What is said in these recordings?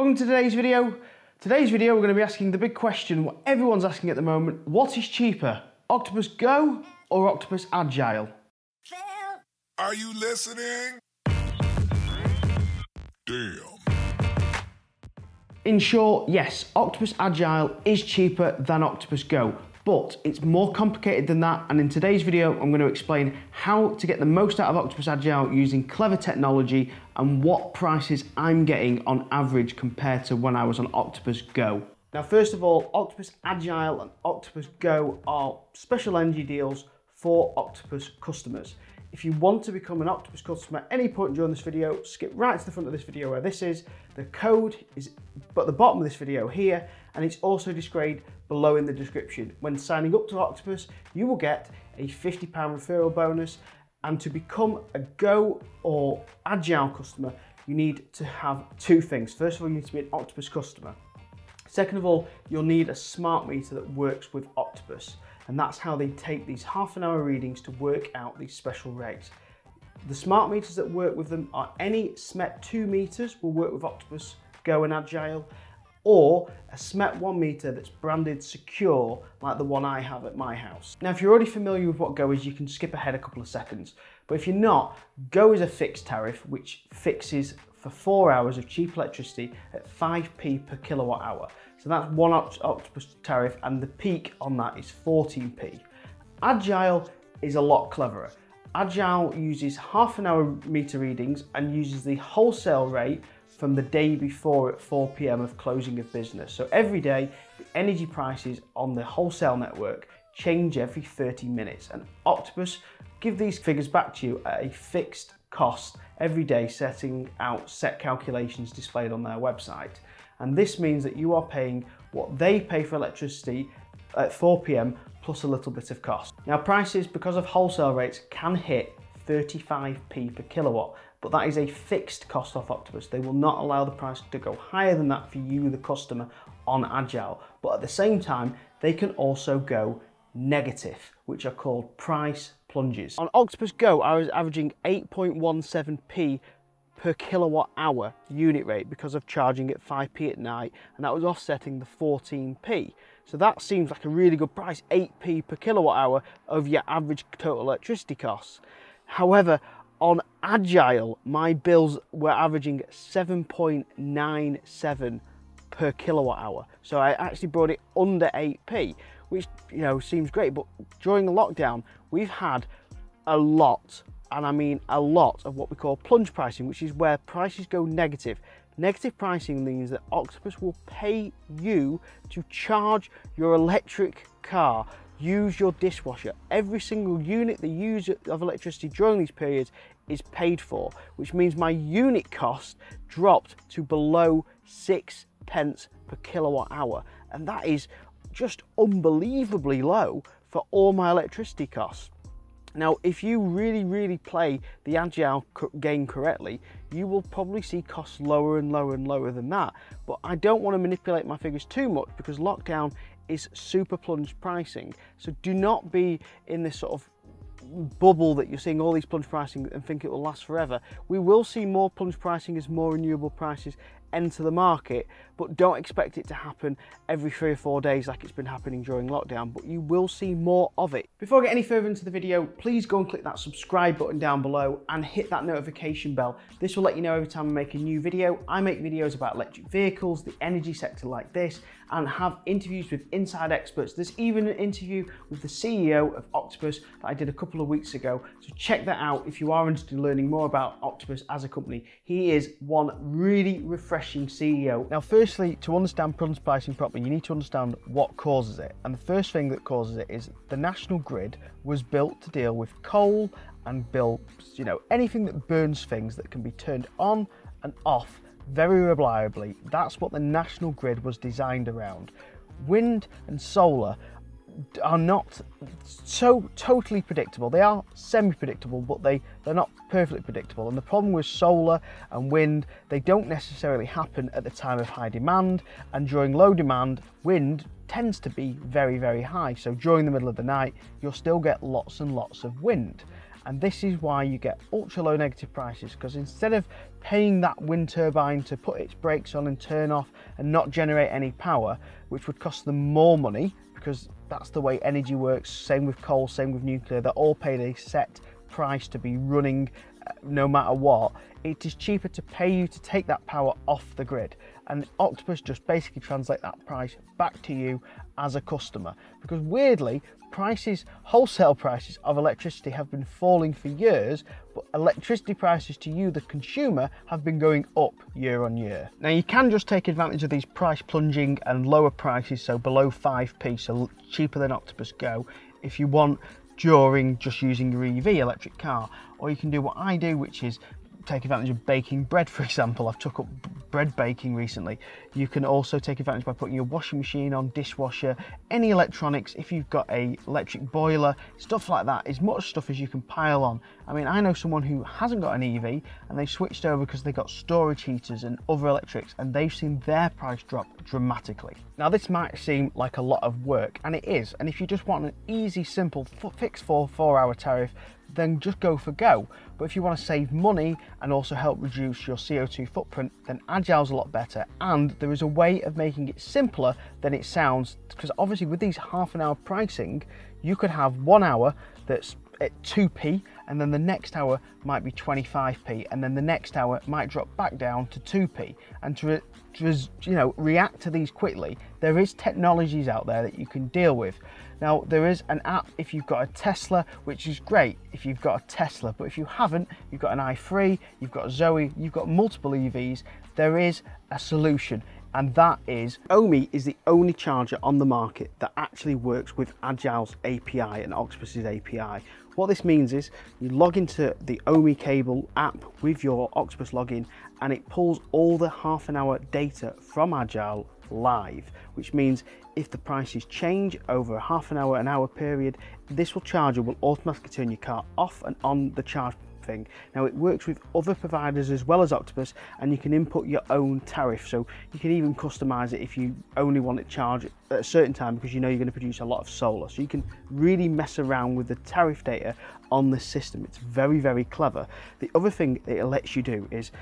Welcome to today's video. Today's video we're going to be asking the big question what everyone's asking at the moment. What is cheaper, Octopus Go or Octopus Agile? Are you listening? Damn. In short, yes, Octopus Agile is cheaper than Octopus Go, but it's more complicated than that. And in today's video, I'm going to explain how to get the most out of Octopus Agile using clever technology and what prices I'm getting on average compared to when I was on Octopus Go. Now, first of all, Octopus Agile and Octopus Go are special energy deals for Octopus customers. If you want to become an Octopus customer at any point during this video, skip right to the front of this video where this is. The code is at the bottom of this video here, and it's also displayed below in the description. When signing up to Octopus, you will get a £50 referral bonus, and to become a Go or Agile customer, you need to have two things. First of all, you need to be an Octopus customer. Second of all, you'll need a smart meter that works with Octopus and that's how they take these half an hour readings to work out these special rates. The smart meters that work with them are any SMET 2 meters will work with Octopus Go and Agile, or a SMET 1 meter that's branded secure like the one I have at my house. Now if you're already familiar with what Go is you can skip ahead a couple of seconds but if you're not, Go is a fixed tariff which fixes for four hours of cheap electricity at 5p per kilowatt hour. So that's one octopus tariff and the peak on that is 14p. Agile is a lot cleverer. Agile uses half an hour meter readings and uses the wholesale rate from the day before at 4 p.m. of closing of business. So every day, the energy prices on the wholesale network change every 30 minutes and Octopus give these figures back to you at a fixed cost every day setting out set calculations displayed on their website. And this means that you are paying what they pay for electricity at 4 p.m. plus a little bit of cost. Now prices, because of wholesale rates, can hit 35p per kilowatt, but that is a fixed cost off Octopus. They will not allow the price to go higher than that for you, the customer, on Agile. But at the same time, they can also go negative, which are called price plunges. On Octopus Go, I was averaging 8.17p per kilowatt hour unit rate because of charging at 5p at night and that was offsetting the 14p. So that seems like a really good price, 8p per kilowatt hour of your average total electricity costs. However, on Agile, my bills were averaging 7.97 per kilowatt hour. So I actually brought it under 8p, which you know seems great. But during the lockdown, we've had a lot, and I mean a lot of what we call plunge pricing, which is where prices go negative. Negative pricing means that Octopus will pay you to charge your electric car, use your dishwasher. Every single unit they use of electricity during these periods is paid for, which means my unit cost dropped to below six pence per kilowatt hour. And that is just unbelievably low for all my electricity costs. Now, if you really, really play the Agile game correctly, you will probably see costs lower and lower and lower than that. But I don't want to manipulate my figures too much because lockdown is super plunge pricing. So do not be in this sort of bubble that you're seeing all these plunge pricing and think it will last forever. We will see more plunge pricing as more renewable prices enter the market, but don't expect it to happen every three or four days like it's been happening during lockdown, but you will see more of it. Before I get any further into the video, please go and click that subscribe button down below and hit that notification bell. This will let you know every time I make a new video. I make videos about electric vehicles, the energy sector like this, and have interviews with inside experts. There's even an interview with the CEO of Octopus that I did a couple of weeks ago. So check that out if you are interested in learning more about Octopus as a company. He is one really refreshing refreshing CEO. Now, firstly, to understand plunge pricing properly, you need to understand what causes it. And the first thing that causes it is the national grid was built to deal with coal and build, you know, anything that burns things that can be turned on and off very reliably. That's what the national grid was designed around. Wind and solar are not so totally predictable. They are semi-predictable, but they, they're not perfectly predictable. And the problem with solar and wind, they don't necessarily happen at the time of high demand. And during low demand, wind tends to be very, very high. So during the middle of the night, you'll still get lots and lots of wind. And this is why you get ultra low negative prices because instead of paying that wind turbine to put its brakes on and turn off and not generate any power, which would cost them more money because that's the way energy works. Same with coal, same with nuclear. They're all paid a set price to be running uh, no matter what. It is cheaper to pay you to take that power off the grid. And Octopus just basically translate that price back to you as a customer. Because weirdly, prices, wholesale prices of electricity have been falling for years, but electricity prices to you, the consumer, have been going up year on year. Now you can just take advantage of these price plunging and lower prices, so below 5p, so cheaper than Octopus Go, if you want during just using your EV electric car. Or you can do what I do, which is take advantage of baking bread, for example. I've took up bread baking recently. You can also take advantage by putting your washing machine on, dishwasher, any electronics. If you've got a electric boiler, stuff like that, as much stuff as you can pile on. I mean, I know someone who hasn't got an EV and they switched over because they got storage heaters and other electrics and they've seen their price drop dramatically. Now this might seem like a lot of work and it is. And if you just want an easy, simple fix for four hour tariff then just go for Go. But if you want to save money and also help reduce your CO2 footprint, then Agile's a lot better. And there is a way of making it simpler than it sounds, because obviously with these half an hour pricing, you could have one hour that's at 2p and then the next hour might be 25p and then the next hour might drop back down to 2p and to, to you know react to these quickly there is technologies out there that you can deal with now there is an app if you've got a Tesla, which is great if you've got a Tesla, but if you haven't, you've got an i3, you've got Zoe, you've got multiple EVs, there is a solution and that is Ohme is the only charger on the market that actually works with Agile's API and Octopus's API. What this means is you log into the Ohme cable app with your Octopus login and it pulls all the half an hour data from Agile live, which means if the prices change over a half an hour, an hour period, this will charge charger will automatically turn your car off and on the charge thing. Now it works with other providers as well as Octopus and you can input your own tariff so you can even customize it if you only want it charged at a certain time because you know you're going to produce a lot of solar. So you can really mess around with the tariff data on the system. It's very, very clever. The other thing it lets you do is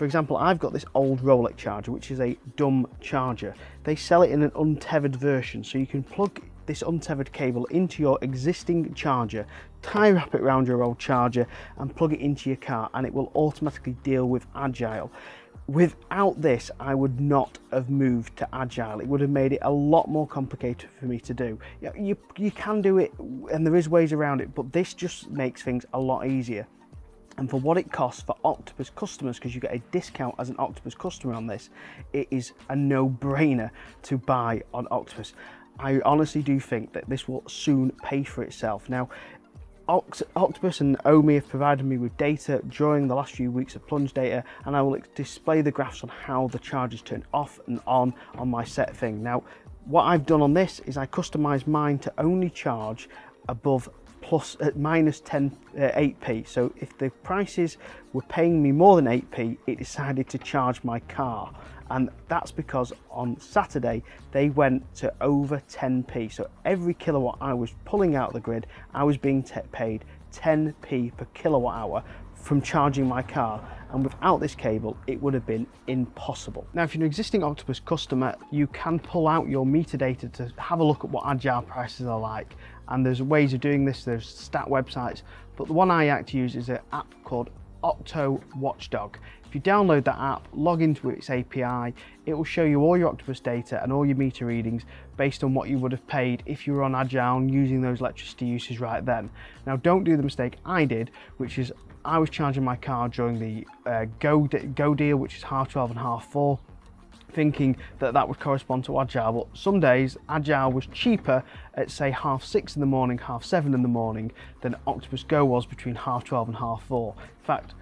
for example, I've got this old Rolec charger, which is a dumb charger. They sell it in an untethered version, so you can plug this untethered cable into your existing charger, tie wrap it around your old charger and plug it into your car and it will automatically deal with Agile. Without this, I would not have moved to Agile. It would have made it a lot more complicated for me to do. You, you, you can do it and there is ways around it, but this just makes things a lot easier and for what it costs for Octopus customers, because you get a discount as an Octopus customer on this, it is a no-brainer to buy on Octopus. I honestly do think that this will soon pay for itself. Now, Octopus and Ohme have provided me with data during the last few weeks of plunge data and I will display the graphs on how the charges turn off and on on my set thing. Now, what I've done on this is I customized mine to only charge above plus at uh, minus 10 uh, 8p so if the prices were paying me more than 8p it decided to charge my car. And that's because on Saturday they went to over 10p so every kilowatt I was pulling out the grid I was being paid 10p per kilowatt hour from charging my car and without this cable it would have been impossible. Now if you're an existing Octopus customer you can pull out your meter data to have a look at what agile prices are like and there's ways of doing this, there's stat websites, but the one I like to use is an app called Octo Watchdog. If you download that app, log into its API, it will show you all your Octopus data and all your meter readings based on what you would have paid if you were on Agile using those electricity uses right then. Now don't do the mistake I did, which is I was charging my car during the uh, Go, Go deal, which is half 12 and half 4, thinking that that would correspond to Agile, but some days Agile was cheaper at say half six in the morning, half seven in the morning than Octopus Go was between half 12 and half four. In fact,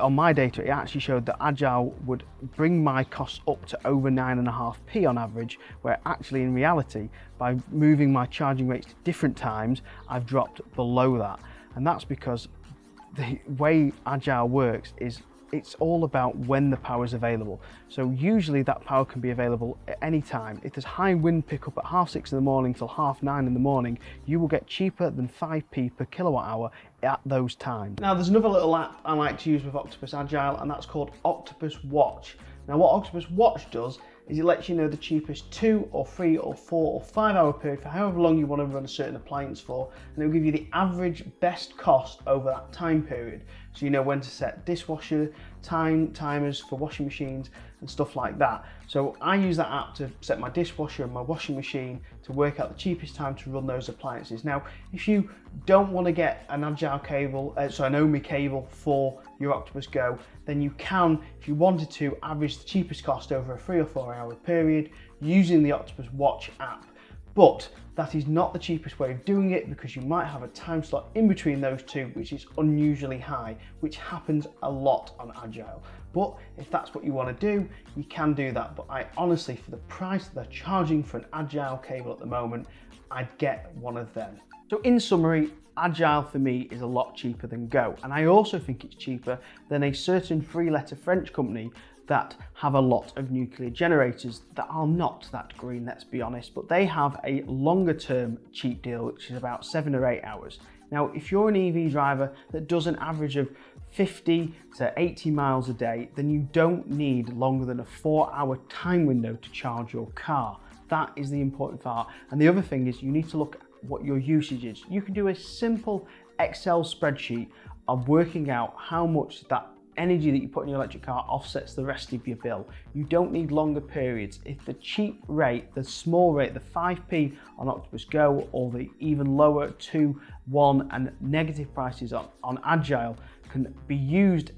on my data, it actually showed that Agile would bring my costs up to over nine and a half p on average, where actually in reality, by moving my charging rates to different times, I've dropped below that. And that's because the way Agile works is it's all about when the power is available. So usually that power can be available at any time. If there's high wind pickup at half six in the morning till half nine in the morning, you will get cheaper than 5p per kilowatt hour at those times. Now there's another little app I like to use with Octopus Agile and that's called Octopus Watch. Now what Octopus Watch does is it lets you know the cheapest two or three or four or five hour period for however long you want to run a certain appliance for and it will give you the average best cost over that time period. So you know when to set dishwasher time timers for washing machines and stuff like that. So I use that app to set my dishwasher and my washing machine to work out the cheapest time to run those appliances. Now if you don't want to get an agile cable uh, so an Ohme cable for your Octopus Go then you can if you wanted to average the cheapest cost over a three or four hour period using the Octopus Watch app. But that is not the cheapest way of doing it because you might have a time slot in between those two which is unusually high, which happens a lot on Agile. But if that's what you want to do, you can do that. But I honestly, for the price they're charging for an Agile cable at the moment, I'd get one of them. So in summary, Agile for me is a lot cheaper than Go. And I also think it's cheaper than a certain three letter French company that have a lot of nuclear generators that are not that green, let's be honest, but they have a longer term cheap deal, which is about seven or eight hours. Now, if you're an EV driver that does an average of 50 to 80 miles a day, then you don't need longer than a four hour time window to charge your car. That is the important part. And the other thing is you need to look at what your usage is. You can do a simple Excel spreadsheet of working out how much that energy that you put in your electric car offsets the rest of your bill. You don't need longer periods. If the cheap rate, the small rate, the 5p on Octopus Go or the even lower 2, 1 and negative prices on, on Agile can be used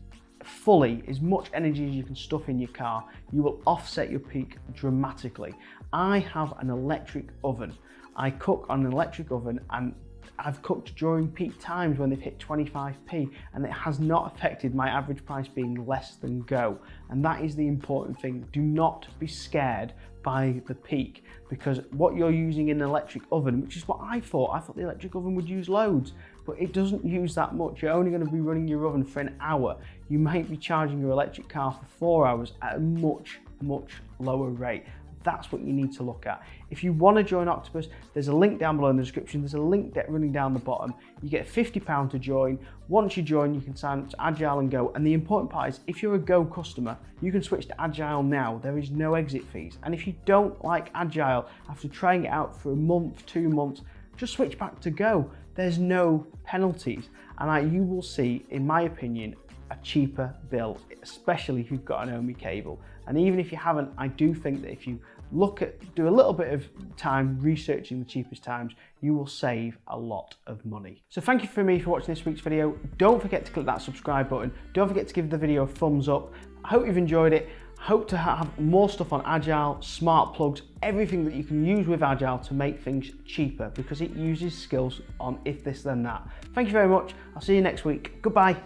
fully, as much energy as you can stuff in your car, you will offset your peak dramatically. I have an electric oven. I cook on an electric oven and I've cooked during peak times when they've hit 25p and it has not affected my average price being less than go. And that is the important thing. Do not be scared by the peak because what you're using in an electric oven, which is what I thought, I thought the electric oven would use loads, but it doesn't use that much. You're only going to be running your oven for an hour. You might be charging your electric car for four hours at a much, much lower rate. That's what you need to look at. If you want to join Octopus, there's a link down below in the description. There's a link that running down the bottom. You get £50 to join. Once you join, you can sign up to Agile and Go. And the important part is if you're a Go customer, you can switch to Agile now. There is no exit fees. And if you don't like Agile after trying it out for a month, two months, just switch back to Go. There's no penalties. And I, you will see, in my opinion, a cheaper bill, especially if you've got an Ohme cable. And even if you haven't, I do think that if you look at, do a little bit of time researching the cheapest times, you will save a lot of money. So thank you for me for watching this week's video. Don't forget to click that subscribe button. Don't forget to give the video a thumbs up. I hope you've enjoyed it. Hope to have more stuff on Agile, smart plugs, everything that you can use with Agile to make things cheaper because it uses skills on if this then that. Thank you very much. I'll see you next week. Goodbye.